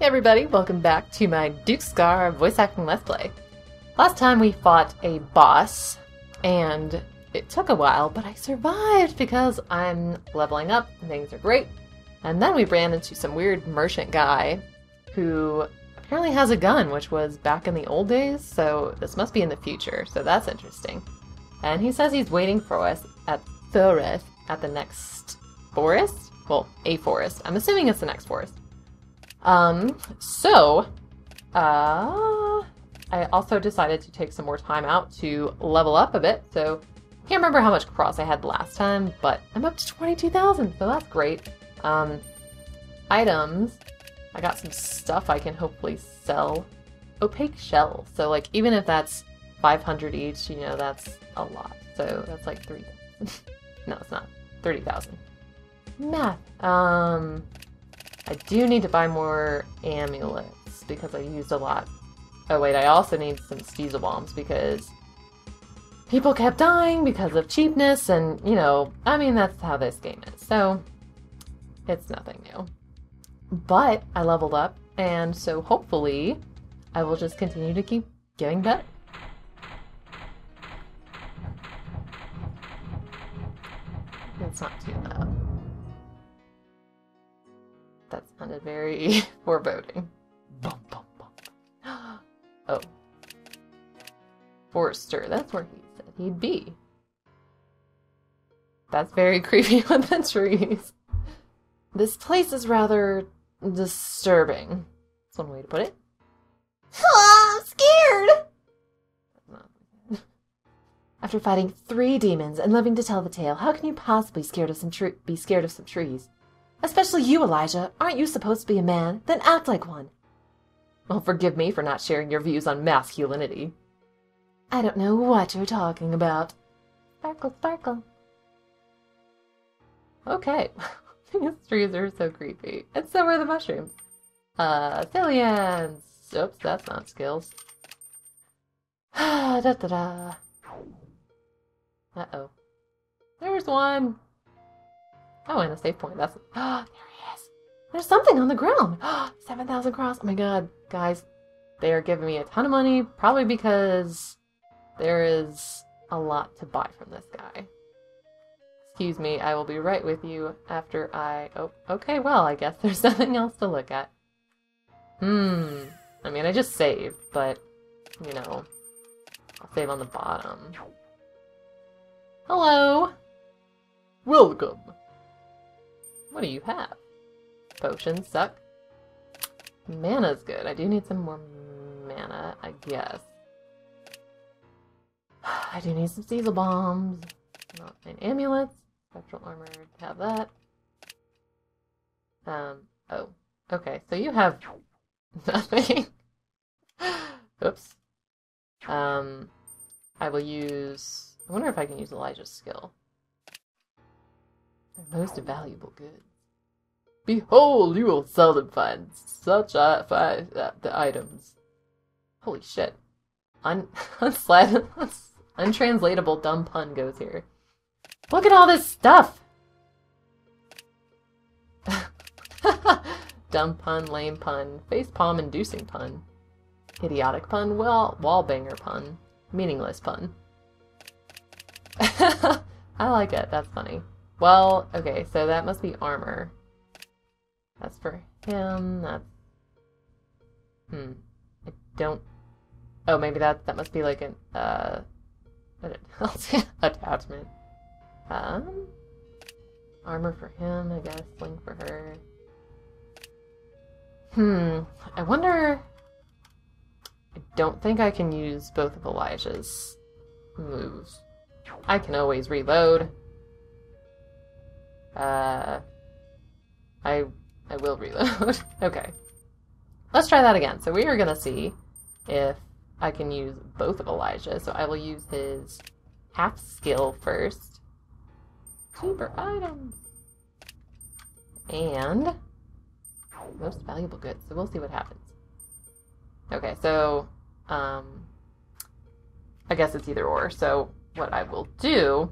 Hey everybody, welcome back to my Dhux Scar voice acting Let's Play. Last time we fought a boss, and it took a while, but I survived because I'm leveling up and things are great. And then we ran into some weird merchant guy who apparently has a gun, which was back in the old days, so this must be in the future, so that's interesting. And he says he's waiting for us at Thoreth at the next forest? Well, a forest. I'm assuming it's the next forest. Um, so, uh, I also decided to take some more time out to level up a bit. So, can't remember how much cross I had last time, but I'm up to 22,000, so that's great. Um, items, I got some stuff I can hopefully sell. Opaque shell, so like even if that's 500 each, you know, that's a lot. So that's like three. no, it's not. 30,000. Math. Um, I do need to buy more amulets because I used a lot. Oh wait, I also need some Steezel bombs because people kept dying because of cheapness and, you know, I mean, that's how this game is. So, it's nothing new. But I leveled up, and so hopefully I will just continue to keep getting better. It's not too loud. That sounded very foreboding. Bum, bum, bum. oh. Forster, that's where he said he'd be. That's very creepy with the trees. This place is rather disturbing. That's one way to put it. Oh, I'm scared! After fighting three demons and living to tell the tale, how can you possibly scared of some tre- be scared of some trees? Especially you, Elijah. Aren't you supposed to be a man? Then act like one. Well, forgive me for not sharing your views on masculinity. I don't know what you're talking about. Sparkle, sparkle. Okay. These trees are so creepy. And so are the mushrooms. Uh, Thillians. Oops, that's not skills. da da da. Uh oh. There's one. Oh, and a save point. That's. Oh, there he is. There's something on the ground. 7,000 cross. Oh my god. Guys, they are giving me a ton of money. Probably because there is a lot to buy from this guy. Excuse me, I will be right with you after I. Oh, okay, well, I guess there's nothing else to look at. Hmm. I mean, I just saved, but, you know, I'll save on the bottom. Hello! Welcome! What do you have? Potions suck. Mana's good. I do need some more mana, I guess. I do need some Steezel bombs. Not amulets. Spectral armor, have that. Um, oh. Okay, so you have nothing. Oops. Um, I will use... I wonder if I can use Elijah's skill. Most valuable goods. Behold, you will seldom find such uh, five, uh, the items. Holy shit. Un untranslatable dumb pun goes here. Look at all this stuff! dumb pun, lame pun, face palm inducing pun. Idiotic pun, well, wall banger pun. Meaningless pun. I like it, that's funny. Well, okay, so that must be armor. That's for him, that's... Hmm. I don't... Oh, maybe that that must be like an, uh... attachment. Um... Armor for him, I guess. Sling for her. Hmm. I wonder... I don't think I can use both of Elijah's moves. I can always reload. Uh, I I will reload. okay. Let's try that again. So we are going to see if I can use both of Elijah. So I will use his half skill first. Cheaper items. And most valuable goods. So we'll see what happens. Okay, so um, I guess it's either or. So what I will do,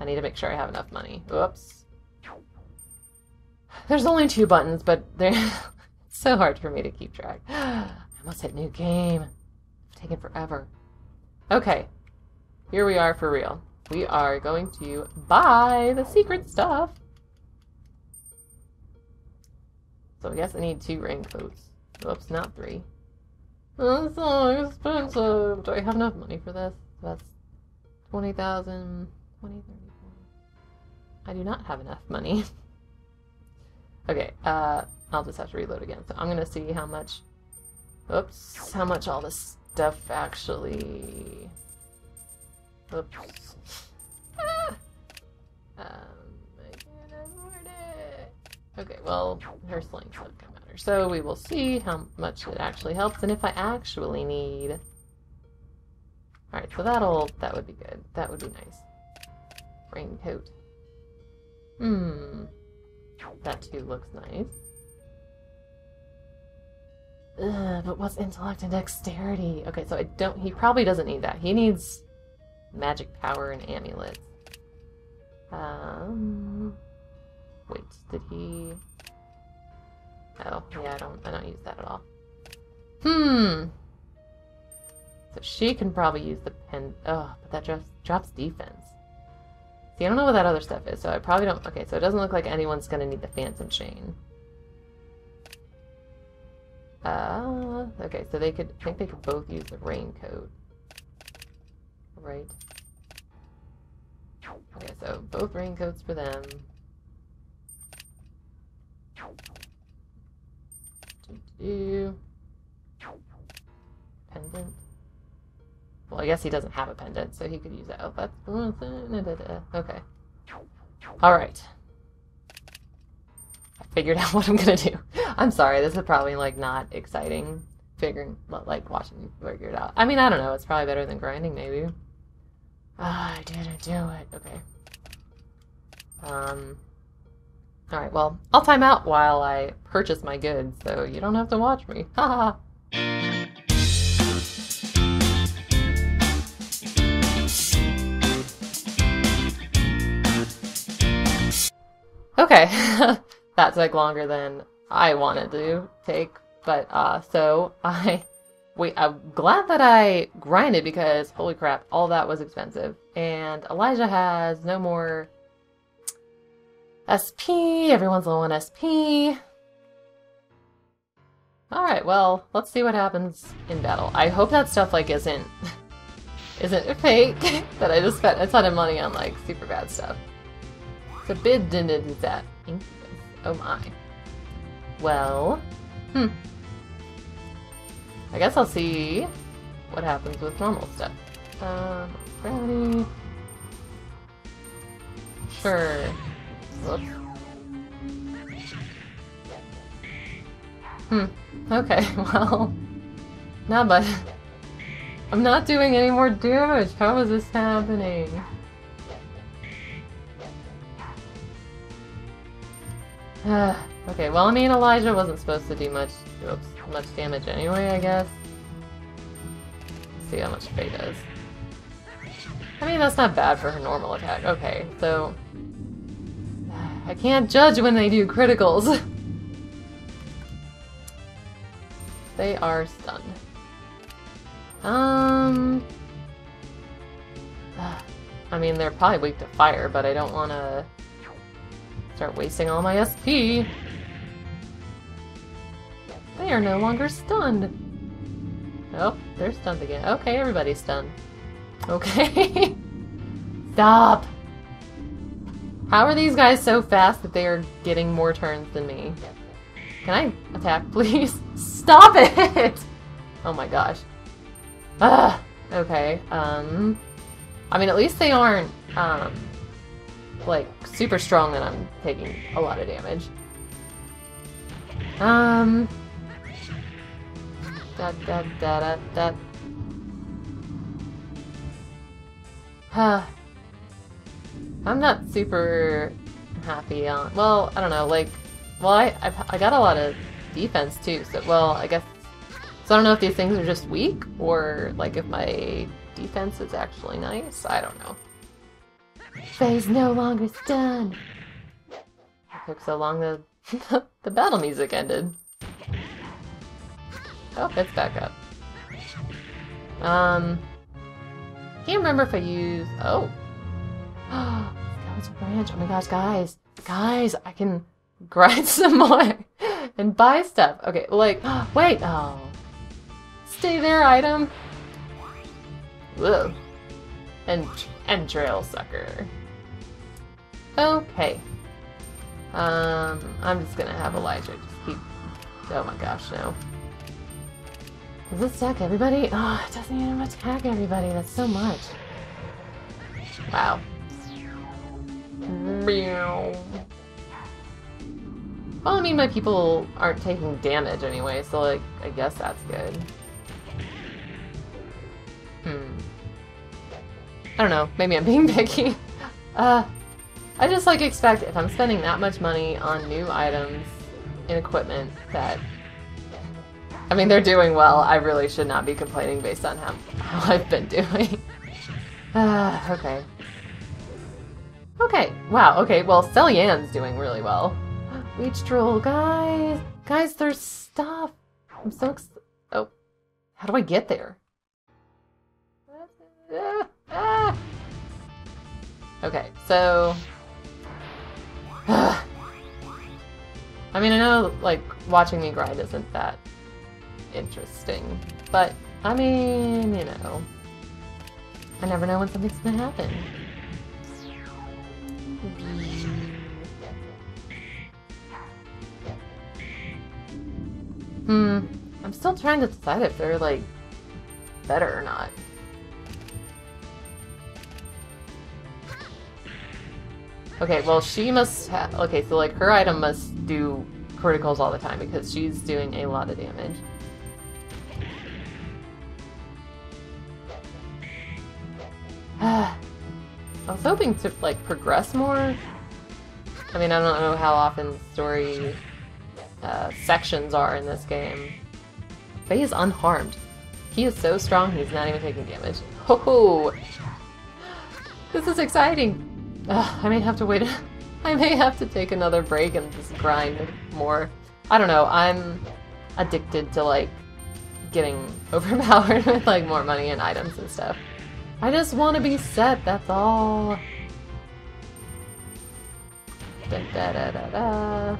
I need to make sure I have enough money. Oops. There's only two buttons, but they're so hard for me to keep track. I almost hit new game. It's taken forever. Okay, here we are for real. We are going to buy the secret stuff. So I guess I need two raincoats. Oops, not three. Oh, That's so expensive. Do I have enough money for this? That's 20,000, 20, 30, 40. I do not have enough money. okay, uh, I'll just have to reload again. So I'm gonna see how much, oops, how much all this stuff actually, oops. Ah! Um, I can't afford it. Okay, well, her sling's not gonna matter. So we will see how much it actually helps and if I actually need. Alright, so that'll, that would be good. That would be nice. Raincoat. Hmm. That too looks nice. Ugh, but what's intellect and dexterity? Okay, so I don't. He probably doesn't need that. He needs magic power and amulets. Um. Wait, did he? Oh, yeah. I don't. I don't use that at all. Hmm. So she can probably use the pen. Oh, but that drops drops defense. See, I don't know what that other stuff is, so I probably don't... Okay, so it doesn't look like anyone's gonna need the Phantom Chain. Uh, okay, so they could... I think they could both use the Raincoat. Right. Okay, so both Raincoats for them. Do-do-do. Pendant. Well, I guess he doesn't have a pendant, so he could use that. Oh, that's... Okay. Alright. I figured out what I'm gonna do. I'm sorry, this is probably, like, not exciting figuring, like, watching me figure it out. I mean, I don't know, it's probably better than grinding, maybe. Ah, I didn't do it. Okay. Um... Alright, well, I'll time out while I purchase my goods, so you don't have to watch me. Haha! Okay, that took longer than I wanted to take, but uh, so I wait. I'm glad that I grinded because holy crap, all that was expensive. And Elijah has no more SP. Everyone's low on SP. All right, well, let's see what happens in battle. I hope that stuff like isn't isn't fake. that I just spent a ton of money on like super bad stuff. Forbidden is that. Oh my. Well, hmm. I guess I'll see what happens with normal stuff. Um, gravity. Sure. Whoops. Hmm. Okay, well. Nah, but I'm not doing any more damage. How is this happening? okay, well, I mean, Elijah wasn't supposed to do much, oops, much damage anyway, I guess. Let's see how much Faye does. I mean, that's not bad for her normal attack. Okay, so... I can't judge when they do criticals. they are stunned. Um... I mean, they're probably weak to fire, but I don't want to Start wasting all my SP. They are no longer stunned. Oh, they're stunned again. Okay, everybody's stunned. Okay. Stop! How are these guys so fast that they are getting more turns than me? Can I attack, please? Stop it! Oh my gosh. Ah, okay, um... I mean, at least they aren't, um, like super strong and I'm taking a lot of damage. Um. Da da da da da. Huh. I'm not super happy on. Well, I don't know. Like, well, I I've, I got a lot of defense too. So, well, I guess. So I don't know if these things are just weak or like if my defense is actually nice. I don't know. Faye's no longer stunned. Took so long the the battle music ended. Oh, it's back up. Um, can't remember if I use. Oh, that was a branch. Oh my gosh, guys, guys, I can grind some more and buy stuff. Okay, like wait. Oh, stay there, item. Whoa, and and trail sucker. Okay. Um, I'm just gonna have Elijah just keep. Oh my gosh, no. Does this attack everybody? Oh, it doesn't even attack everybody. That's so much. Wow. Meow. Well, I mean, my people aren't taking damage anyway, so, like, I guess that's good. Hmm. I don't know. Maybe I'm being picky. Uh, I just, like, expect if I'm spending that much money on new items and equipment that I mean, they're doing well. I really should not be complaining based on how, how I've been doing. uh, okay. Okay, wow, okay, well, Celian's doing really well. Leech Droll, guys! Guys, there's stuff! I'm so ex- Oh. How do I get there? Ah, ah. Okay, so... I mean, I know, like, watching me grind isn't that interesting. But, I mean, you know, I never know when something's gonna happen. Hmm, I'm still trying to decide if they're, like, better or not. Okay, well, she must have... Okay, so, like, her item must do criticals all the time because she's doing a lot of damage. I was hoping to like progress more. I mean, I don't know how often story uh, sections are in this game. Faye is unharmed. He is so strong, he's not even taking damage. Ho ho! This is exciting! Ugh, I may have to wait. I may have to take another break and just grind more. I don't know, I'm addicted to like getting overpowered with like more money and items and stuff. I just want to be set, that's all. Da, da, da, da, da.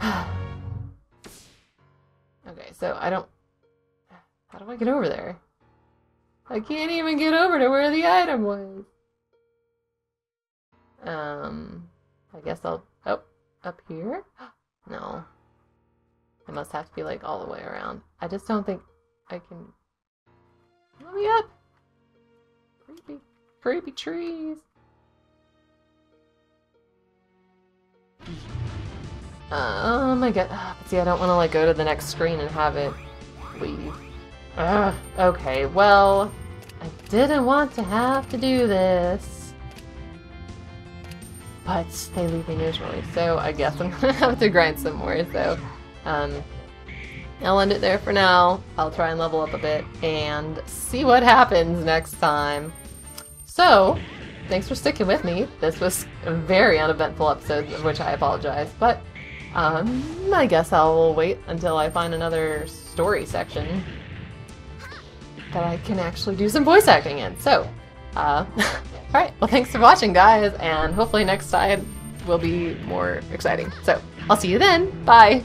okay, so I don't... How do I get over there? I can't even get over to where the item was. Um, I guess I'll... Oh, up here? No. I must have to be like all the way around. I just don't think I can... Let me up! Creepy, creepy trees! oh my god. See, I don't want to like go to the next screen and have it leave. Ugh. Okay, well, I didn't want to have to do this. But they leave me neutrally, so I guess I'm gonna have to grind some more, so um, I'll end it there for now. I'll try and level up a bit and see what happens next time. So, thanks for sticking with me. This was a very uneventful episode, of which I apologize, but um, I guess I'll wait until I find another story section that I can actually do some voice acting in. So, uh, alright, well thanks for watching guys, and hopefully next time will be more exciting. So, I'll see you then. Bye!